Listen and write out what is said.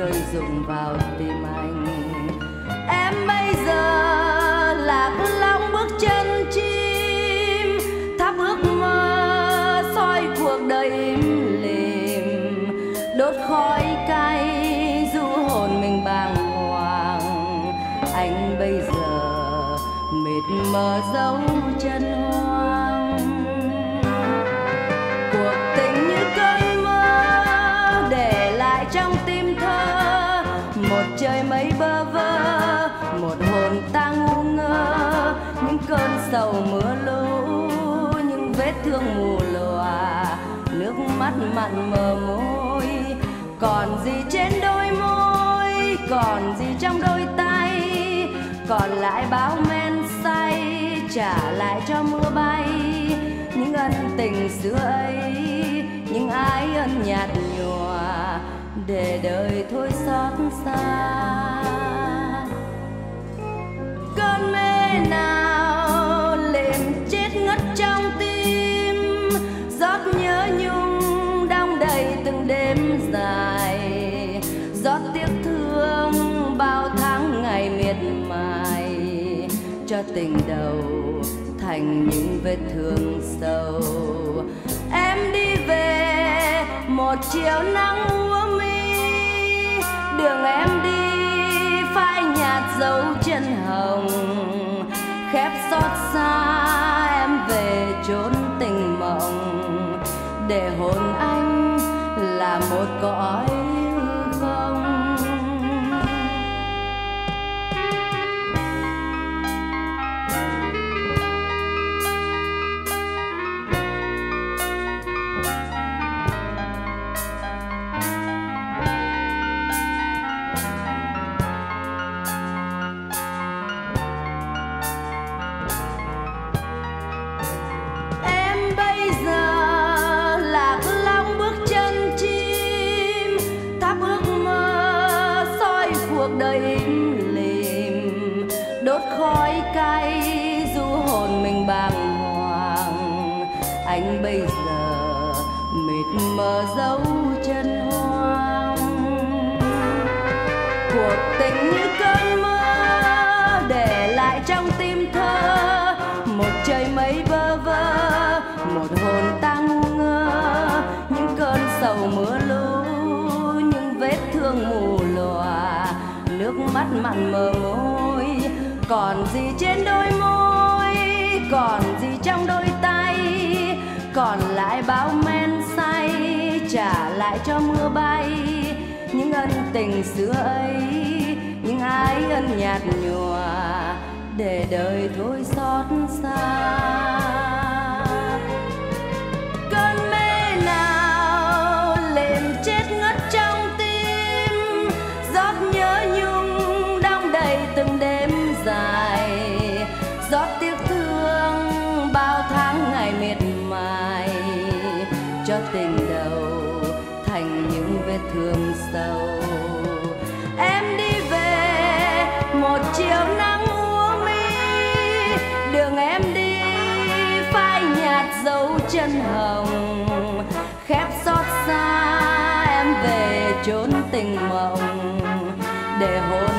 rơi rụng vào tim anh. Em bây giờ lạc long bước chân chim, thắp ước mơ soi cuộc đời im lìm. Đốt khói cay du hồn mình bàng hoàng. Anh bây giờ mệt mờ dấu chân hoa. Trời mây bơ vơ, một hồn ta ngu ngơ. Những cơn sầu mưa lũ, những vết thương mù lòa, nước mắt mặn mờ môi. Còn gì trên đôi môi, còn gì trong đôi tay? Còn lại bao men say, trả lại cho mưa bay. Những ân tình xưa ấy, những ái ân nhạt nhòa để đời thôi xót xa cơn mê nào liền chết ngất trong tim giót nhớ nhung đong đầy từng đêm dài. Giót tiếc thương bao tháng ngày miệt mài, cho tình đầu thành những vết thương sâu. Em đi về, một chiều nắng úa mi để hồn anh là một cõi đốt cay du hồn mình bàng hoàng. Anh bây giờ mịt mờ dấu chân hoang. Cuộc tình như cơn mơ để lại trong tim thơ. Một trời mây bơ vơ, một hồn ta ngu ngơ. Những cơn sầu mưa lũ, những vết thương mù lòa. Nước mắt mặn mờ môi còn gì trên đôi môi, còn gì trong đôi tay, còn lại bao men say, trả lại cho mưa bay. Những ân tình xưa ấy, những ái ân nhạt nhòa, để đời thôi xót xa. Tình đầu, thành những vết thương sâu. Em đi về, một chiều nắng úa mi, đường em đi, phai nhạt dấu chân hồng. Khép xót xa em về chốn tình mộng, để hồn